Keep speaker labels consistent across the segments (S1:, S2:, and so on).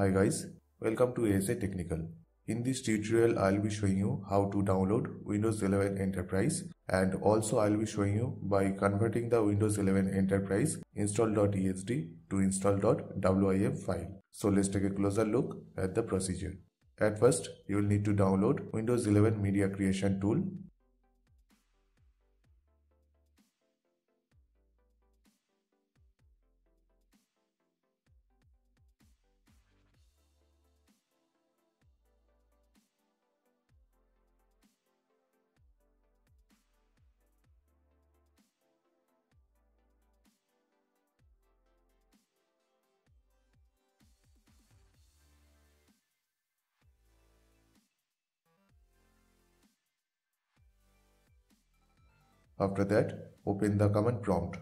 S1: Hi guys, welcome to ASA Technical. In this tutorial, I'll be showing you how to download Windows 11 Enterprise and also I'll be showing you by converting the Windows 11 Enterprise install.esd to install.wim file. So let's take a closer look at the procedure. At first, you will need to download Windows 11 Media Creation Tool After that, open the command prompt.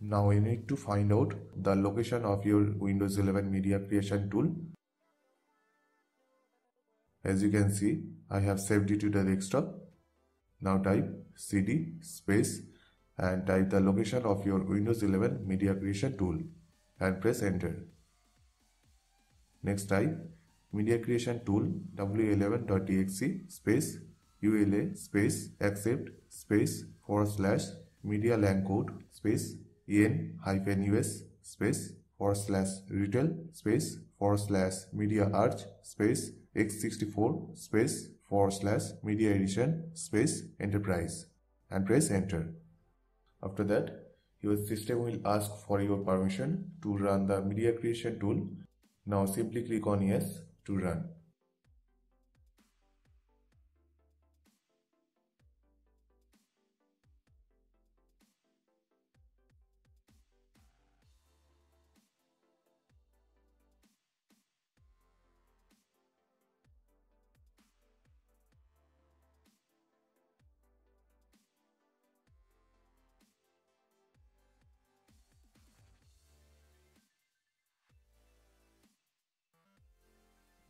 S1: Now you need to find out the location of your Windows 11 media creation tool as you can see, I have saved it to the desktop. Now type cd space and type the location of your Windows 11 media creation tool and press enter. Next type media creation tool w11.exe space eula space accept space forward slash media lang code space en hyphen us space forward slash retail space forward slash media arch space x64 space forward slash media edition space enterprise and press enter. After that, your system will ask for your permission to run the media creation tool. Now simply click on yes to run.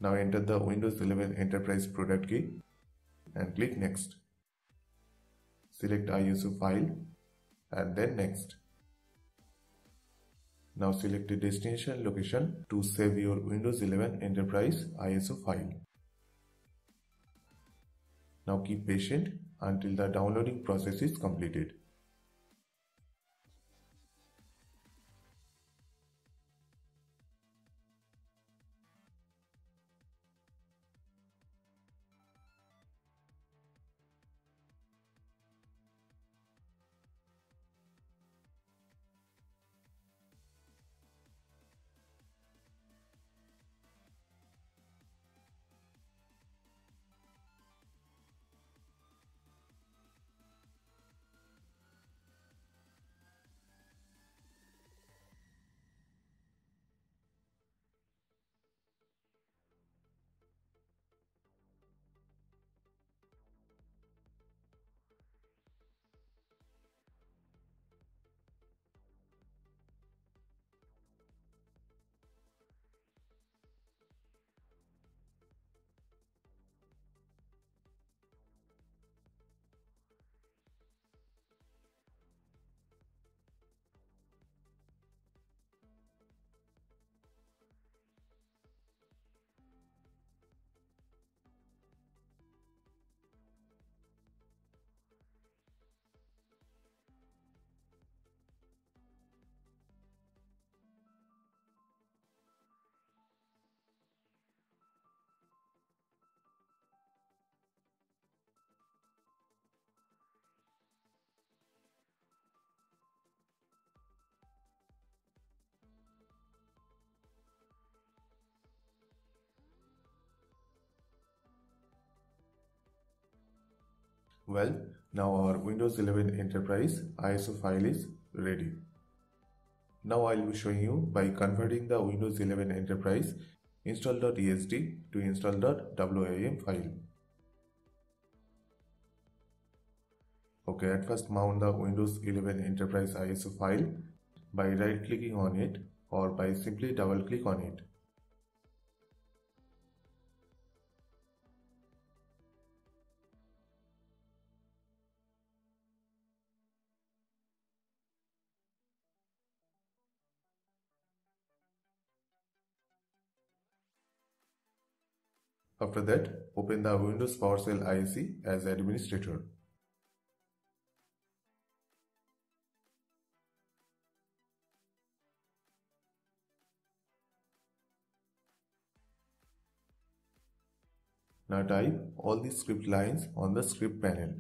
S1: Now enter the Windows 11 Enterprise product key and click Next. Select ISO file and then Next. Now select the destination location to save your Windows 11 Enterprise ISO file. Now keep patient until the downloading process is completed. Well, now our Windows 11 Enterprise ISO file is ready. Now I will be showing you by converting the Windows 11 Enterprise install.esd to install.wim file. Okay, at first mount the Windows 11 Enterprise ISO file by right clicking on it or by simply double click on it. After that, open the Windows PowerShell ISE as administrator. Now type all the script lines on the script panel.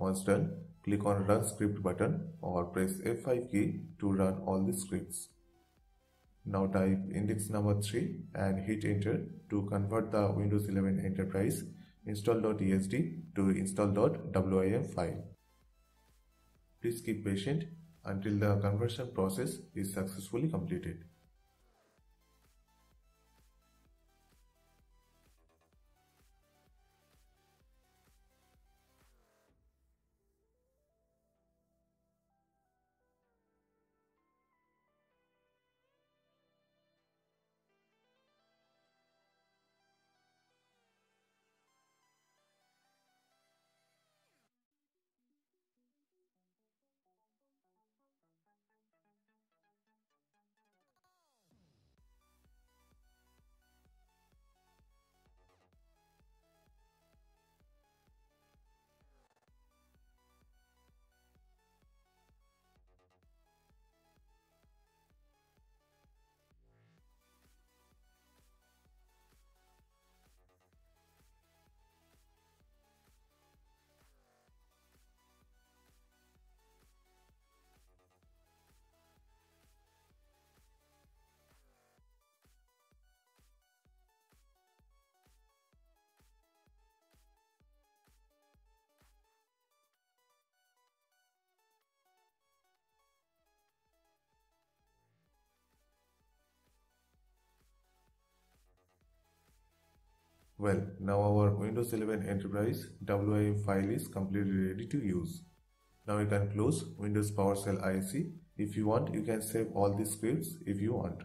S1: Once done, click on Run Script button or press F5 key to run all the scripts. Now type index number 3 and hit enter to convert the Windows 11 Enterprise install.esd to install.wim file. Please keep patient until the conversion process is successfully completed. Well, now our Windows 11 Enterprise WIM file is completely ready to use. Now you can close Windows PowerShell ISE. If you want, you can save all these scripts if you want.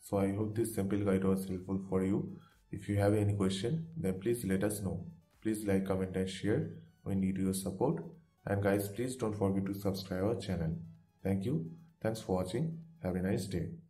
S1: So I hope this simple guide was helpful for you. If you have any question, then please let us know. Please like, comment and share. We need your support. And guys, please don't forget to subscribe our channel. Thank you. Thanks for watching. Have a nice day.